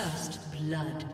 First blood.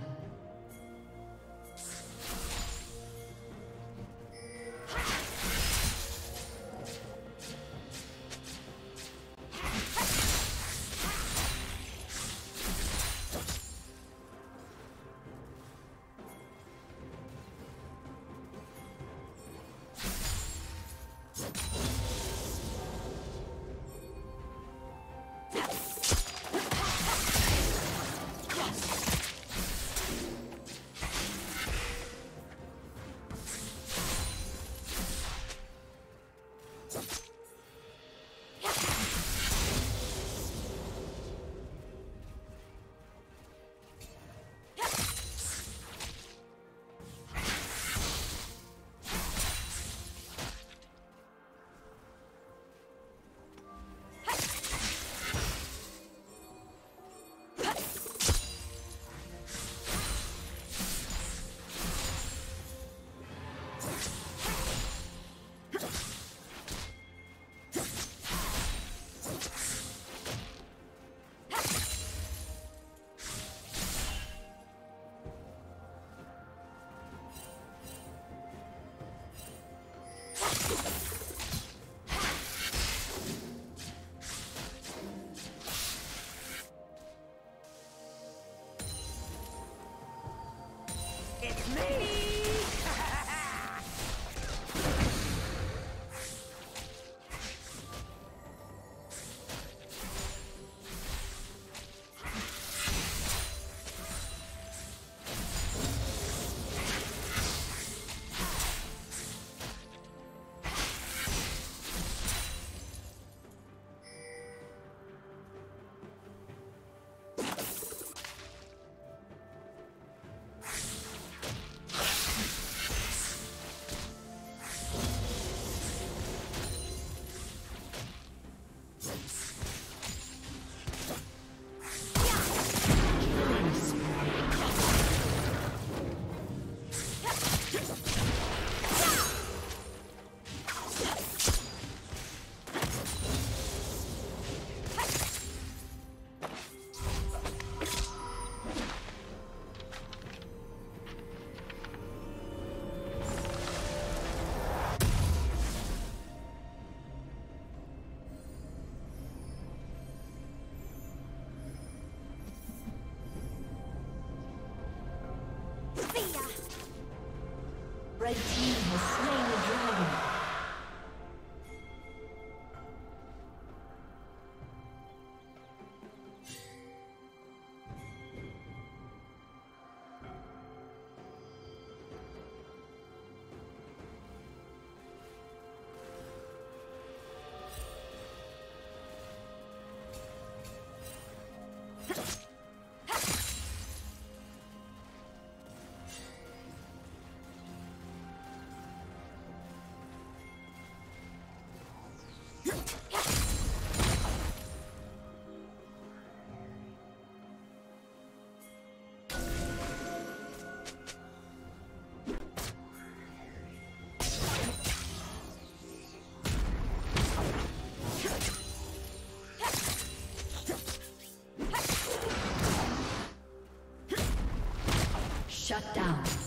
Shut down.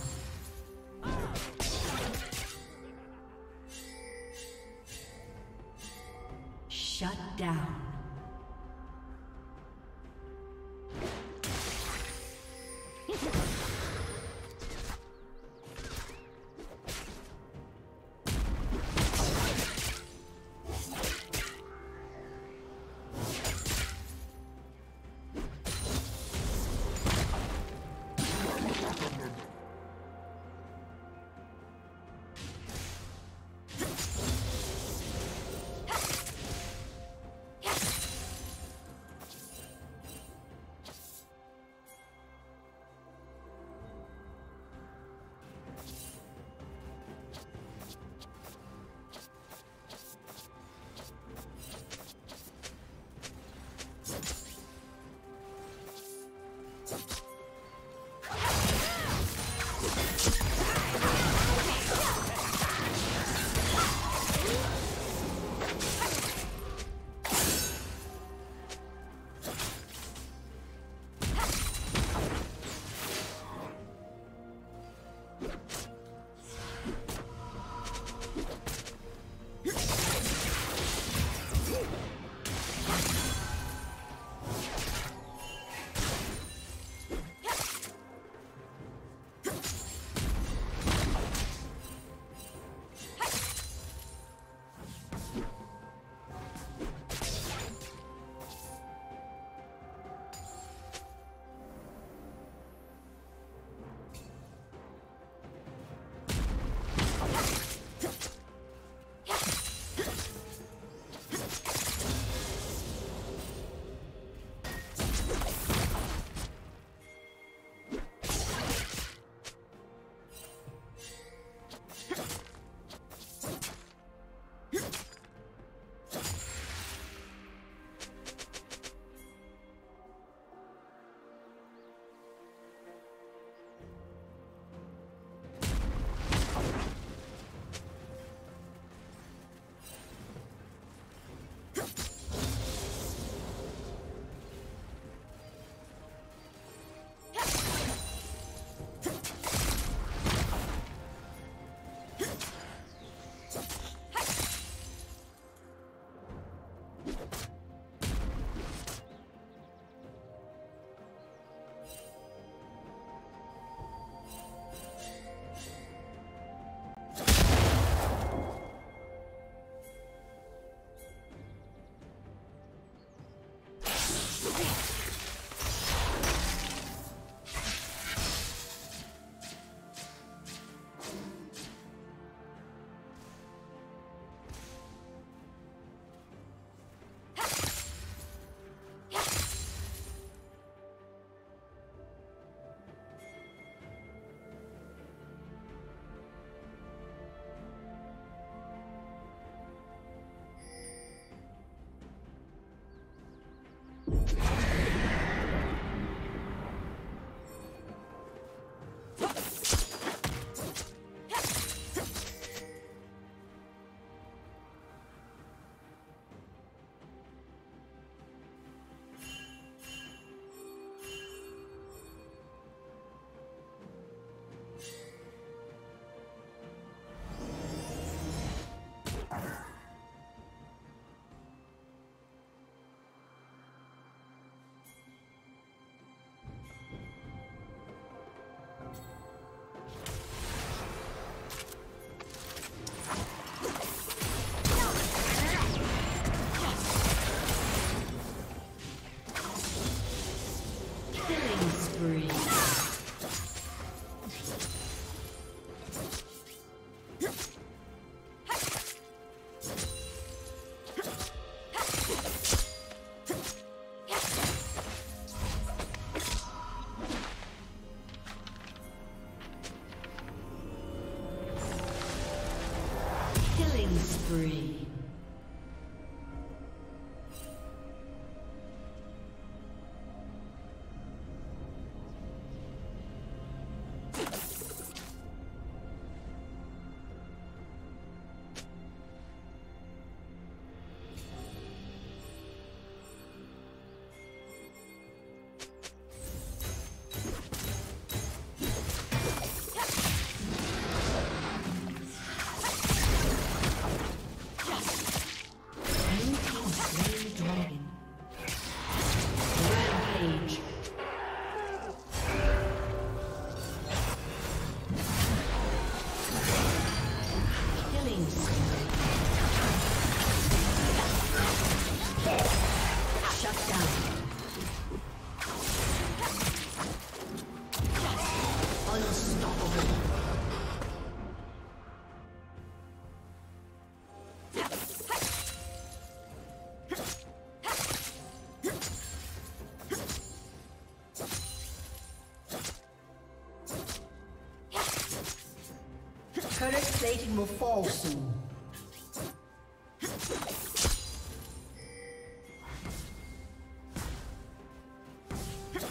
Soon.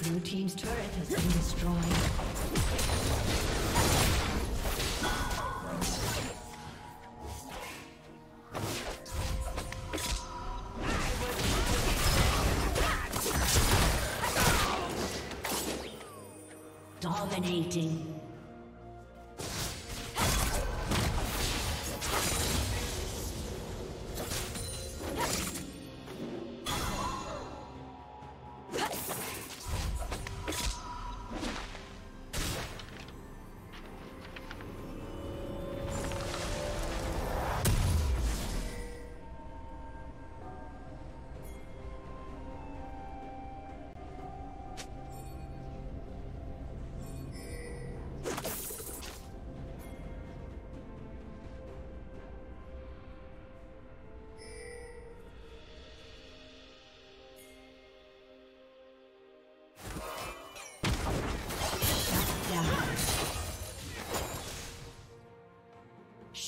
Blue Team's turret has been destroyed.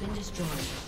Been destroyed.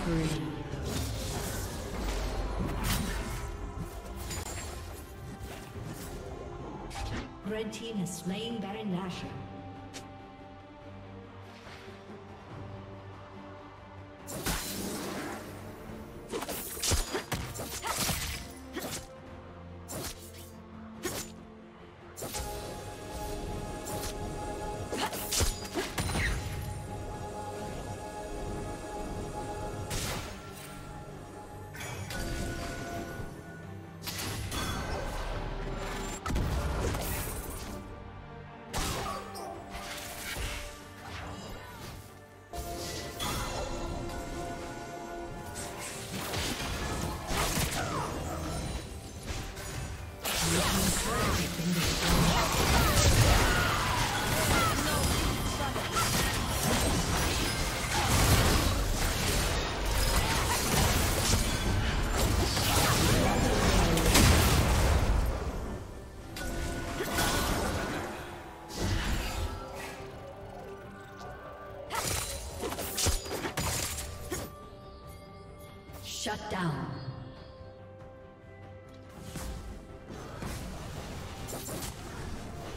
Spree. Red team has slain Baron Nashor.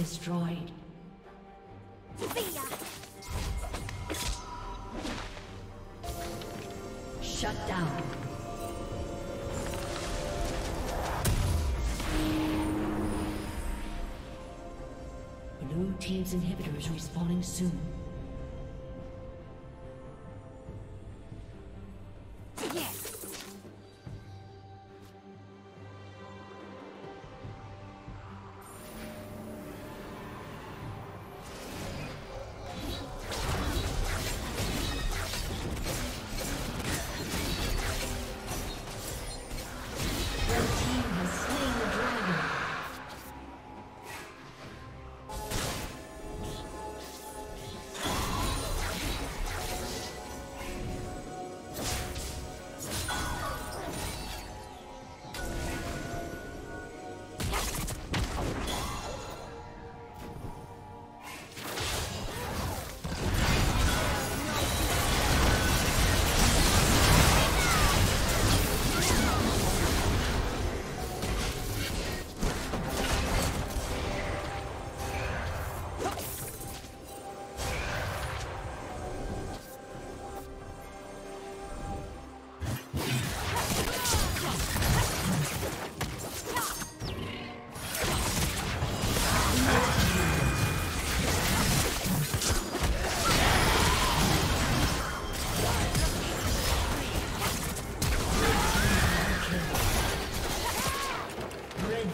Destroyed. Shut down. Blue Team's inhibitor is respawning soon.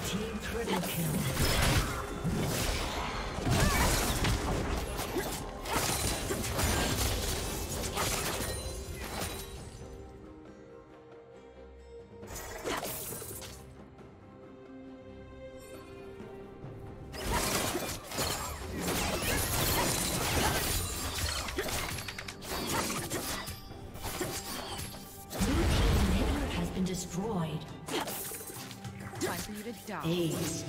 Aced. Soggy.